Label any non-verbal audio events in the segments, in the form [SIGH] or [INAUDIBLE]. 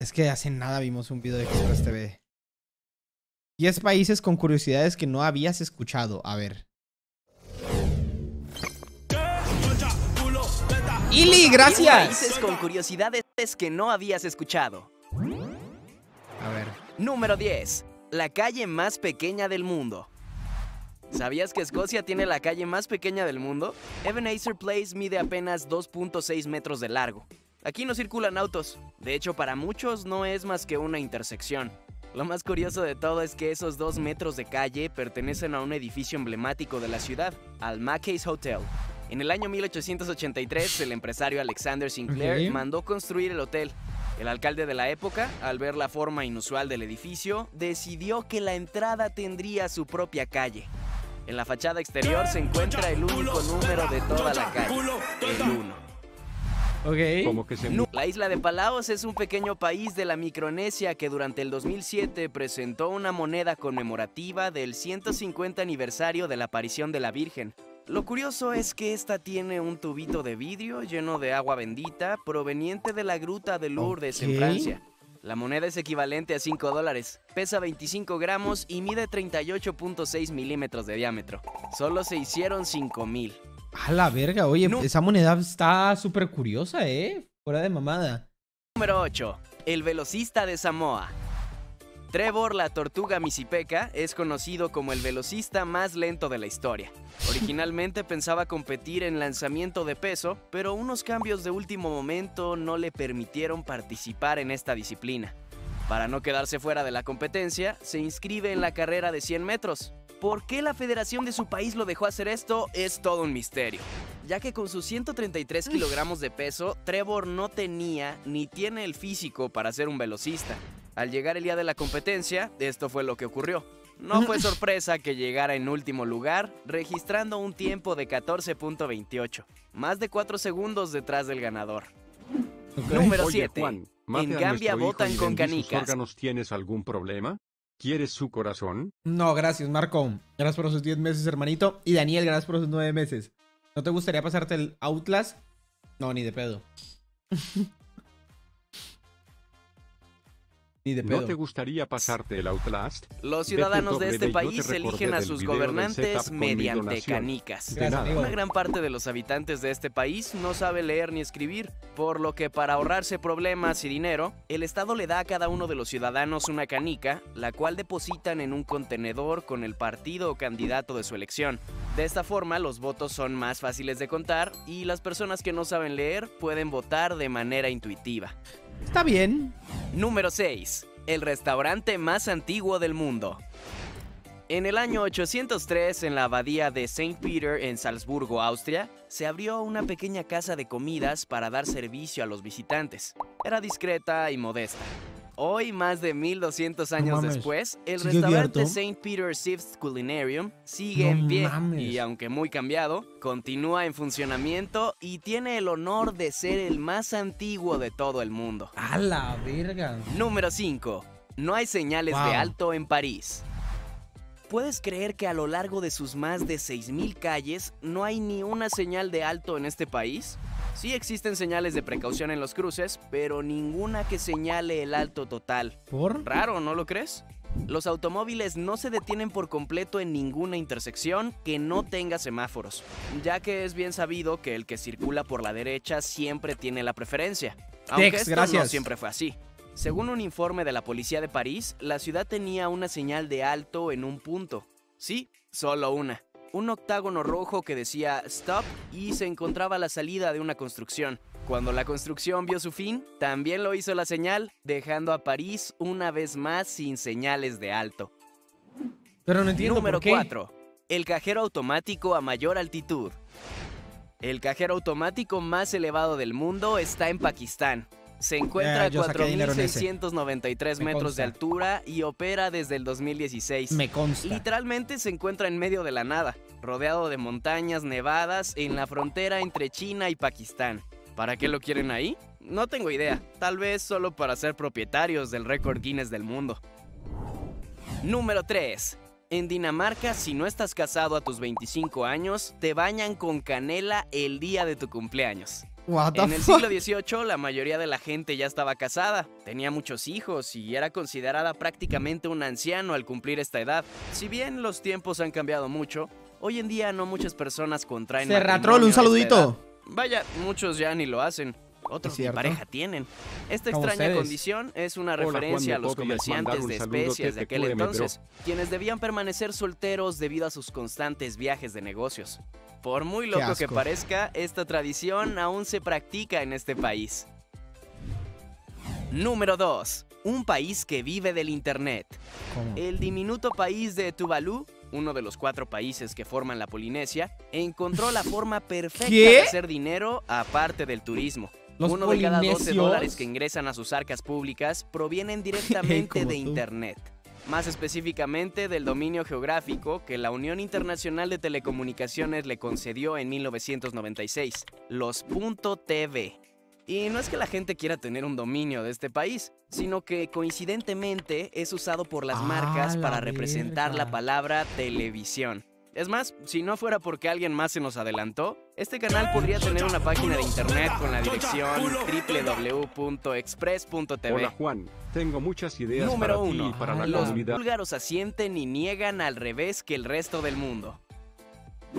Es que hace nada vimos un video de Express TV. 10 países con curiosidades que no habías escuchado. A ver. ¡Ili, gracias! países con curiosidades que no habías escuchado. A ver. Número 10. La calle más pequeña del mundo. ¿Sabías que Escocia tiene la calle más pequeña del mundo? Ebenezer Place mide apenas 2.6 metros de largo. Aquí no circulan autos. De hecho, para muchos no es más que una intersección. Lo más curioso de todo es que esos dos metros de calle pertenecen a un edificio emblemático de la ciudad, al Mackay's Hotel. En el año 1883, el empresario Alexander Sinclair mandó construir el hotel. El alcalde de la época, al ver la forma inusual del edificio, decidió que la entrada tendría su propia calle. En la fachada exterior se encuentra el único número de toda la calle, el 1. Ok. Como que se Nu- La isla de Palaos es un pequeño país de la Micronesia que durante el 2007 presentó una moneda conmemorativa del 150 aniversario de la aparición de la Virgen. Lo curioso es que esta tiene un tubito de vidrio lleno de agua bendita proveniente de la gruta de Lourdes en. Francia. La moneda es equivalente a 5 dólares, pesa 25 gramos y mide 38.6 milímetros de diámetro. Solo se hicieron 5 mil. A la verga, oye, No. esa moneda está súper curiosa, ¿eh? Fuera de mamada. Número 8. El velocista de Samoa. Trevor la tortuga misipeca es conocido como el velocista más lento de la historia. Originalmente pensaba competir en lanzamiento de peso, pero unos cambios de último momento no le permitieron participar en esta disciplina. Para no quedarse fuera de la competencia, se inscribe en la carrera de 100 metros. ¿Por qué la federación de su país lo dejó hacer esto? Es todo un misterio. Ya que con sus 133 kilogramos de peso, Trevor no tenía ni tiene el físico para ser un velocista. Al llegar el día de la competencia, esto fue lo que ocurrió. No fue [LAUGHS] sorpresa que llegara en último lugar, registrando un tiempo de 14.28, más de 4 segundos detrás del ganador. Número Oye, 7. Juan, mate En Gambia votan con canicas. órganos. ¿Tienes algún problema? ¿Quieres su corazón? No, gracias, Marco. Gracias por esos 10 meses, hermanito. Y Daniel, gracias por esos 9 meses. ¿No te gustaría pasarte el Outlast? No, ni de pedo. [LAUGHS] ni de pedo. ¿No te gustaría pasarte el Outlast? Los ciudadanos de este país eligen a sus gobernantes mediante canicas. Gracias. Una gran parte de los habitantes de este país no sabe leer ni escribir, por lo que para ahorrarse problemas y dinero, el Estado le da a cada uno de los ciudadanos una canica, la cual depositan en un contenedor con el partido o candidato de su elección. De esta forma, los votos son más fáciles de contar y las personas que no saben leer pueden votar de manera intuitiva. Está bien. Número 6. El restaurante más antiguo del mundo. En el año 803, en la abadía de St. Peter en Salzburgo, Austria, se abrió una pequeña casa de comidas para dar servicio a los visitantes. Era discreta y modesta. Hoy, más de 1200 años después, el ¿Sigue restaurante? St. Peter's Fifth Culinarium sigue No en pie mames. y aunque muy cambiado, continúa en funcionamiento y tiene el honor de ser el más antiguo de todo el mundo. A la verga. Número 5. No hay señales de alto en París. ¿Puedes creer que a lo largo de sus más de 6.000 calles no hay ni una señal de alto en este país? Sí existen señales de precaución en los cruces, pero ninguna que señale el alto total. ¿Por? Raro, ¿no lo crees? Los automóviles no se detienen por completo en ninguna intersección que no tenga semáforos, ya que es bien sabido que el que circula por la derecha siempre tiene la preferencia. Aunque Tex, esto no siempre fue así. Según un informe de la policía de París, la ciudad tenía una señal de alto en un punto. Sí, solo una. Un octágono rojo que decía stop y se encontraba a la salida de una construcción. Cuando la construcción vio su fin, también lo hizo la señal, dejando a París una vez más sin señales de alto. Pero no entiendo Número por qué. 4. El cajero automático a mayor altitud. El cajero automático más elevado del mundo está en Pakistán. Se encuentra Eh, a yo saqué dinero en ese. 4.693 Me metros de altura y opera desde el 2016. Me consta. Literalmente se encuentra en medio de la nada, rodeado de montañas nevadas en la frontera entre China y Pakistán. ¿Para qué lo quieren ahí? No tengo idea, tal vez solo para ser propietarios del récord Guinness del mundo. Número 3. En Dinamarca, si no estás casado a tus 25 años, te bañan con canela el día de tu cumpleaños. What the En el siglo XVIII la mayoría de la gente ya estaba casada, tenía muchos hijos y era considerada prácticamente un anciano al cumplir esta edad. Si bien los tiempos han cambiado mucho, hoy en día no muchas personas contraen Serratrol, un saludito. Vaya, muchos ya ni lo hacen. Otros pareja tienen. Esta extraña ustedes. condición es una Hola, referencia Juan, a los ¿me podrías mandar comerciantes de saludo especias de aquel entonces, quienes debían permanecer solteros debido a sus constantes viajes de negocios. Por muy loco que parezca, esta tradición aún se practica en este país. Número 2. Un país que vive del Internet. ¿Cómo? El diminuto país de Tuvalu, uno de los cuatro países que forman la Polinesia, encontró la forma perfecta ¿Qué? de hacer dinero aparte del turismo. Los Uno de cada 12 polinesios. dólares que ingresan a sus arcas públicas provienen directamente de tú. Internet. Más específicamente del dominio geográfico que la Unión Internacional de Telecomunicaciones le concedió en 1996, los .tv. Y no es que la gente quiera tener un dominio de este país, sino que coincidentemente es usado por las Ah, marcas la para representar la palabra televisión. Es más, si no fuera porque alguien más se nos adelantó, este canal podría tener una página de internet con la dirección www.express.tv. Hola Juan, tengo muchas ideas Número para ti 1. y para la Los comunidad. búlgaros asienten y niegan al revés que el resto del mundo.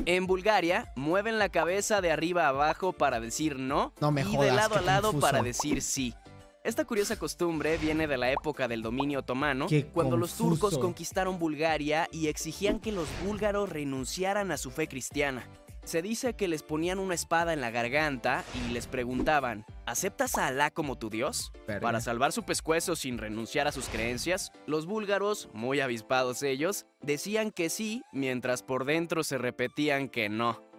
En Bulgaria, mueven la cabeza de arriba a abajo para decir no, No me y de lado a lado confuso. para decir sí. Esta curiosa costumbre viene de la época del dominio otomano, Qué cuando los turcos conquistaron Bulgaria y exigían que los búlgaros renunciaran a su fe cristiana. Se dice que les ponían una espada en la garganta y les preguntaban, ¿aceptas a Alá como tu Dios? Para salvar su pescuezo sin renunciar a sus creencias, los búlgaros, muy avispados ellos, decían que sí, mientras por dentro se repetían que no.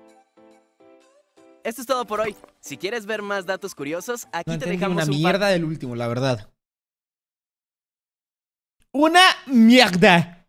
Esto es todo por hoy. Si quieres ver más datos curiosos, aquí No te dejamos una un mierda del último, la verdad. Una mierda.